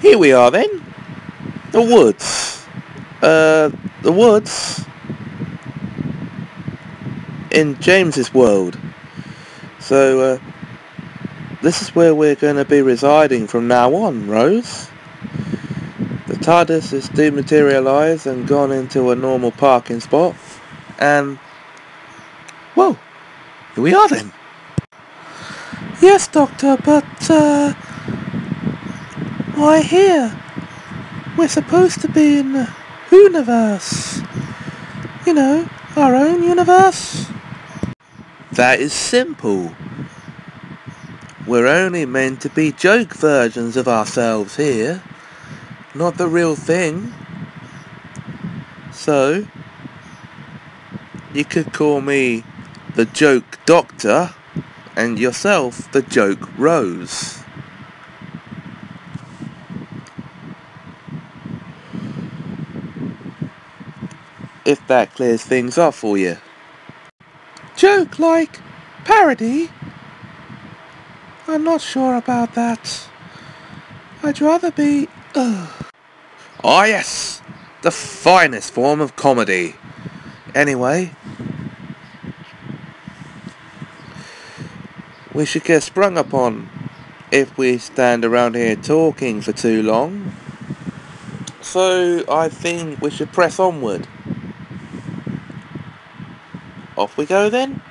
here we are then. The woods. Uh, the woods. In James's world. So, uh, this is where we're going to be residing from now on, Rose. The TARDIS is dematerialised and gone into a normal parking spot. And, whoa, here we are then. Yes, Doctor, but, uh, why here? We're supposed to be in the universe. You know, our own universe. That is simple. We're only meant to be joke versions of ourselves here, not the real thing. So, you could call me the joke doctor and yourself the joke Rose. If that clears things up for you. Joke like parody? I'm not sure about that. I'd rather be. Ugh. Ah yes, the finest form of comedy. Anyway, we should get sprung upon if we stand around here talking for too long. So I think we should press onward. Off we go then.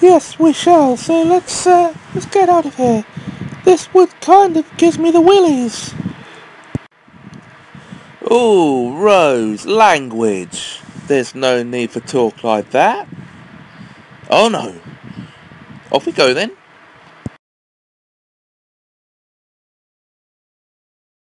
Yes, we shall. So let's uh, let's get out of here. This wood kind of gives me the willies. Oh, Rose, language. There's no need for talk like that. Oh no. Off we go then.